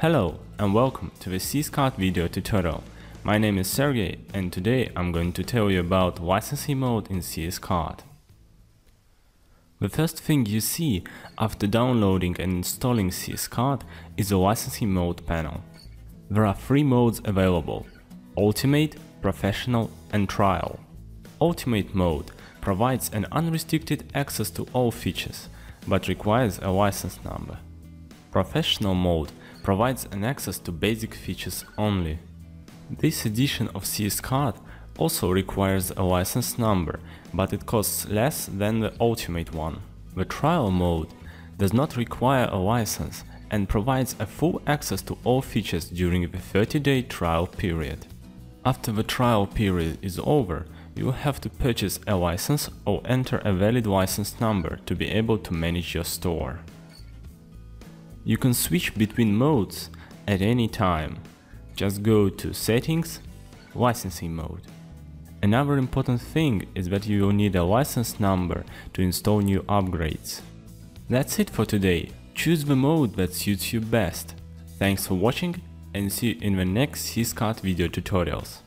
Hello and welcome to the CS-Cart video tutorial. My name is Sergey and today I'm going to tell you about licensing mode in CS-Cart. The first thing you see after downloading and installing CS-Cart is the licensing mode panel. There are three modes available, Ultimate, Professional and Trial. Ultimate mode provides an unrestricted access to all features, but requires a license number. Professional mode provides an access to basic features only. This edition of CS-Cart also requires a license number, but it costs less than the Ultimate one. The trial mode does not require a license and provides a full access to all features during the 30-day trial period. After the trial period is over, you will have to purchase a license or enter a valid license number to be able to manage your store. You can switch between modes at any time. Just go to Settings, Licensing mode. Another important thing is that you will need a license number to install new upgrades. That's it for today. Choose the mode that suits you best. Thanks for watching and see you in the next CS-Cart video tutorials.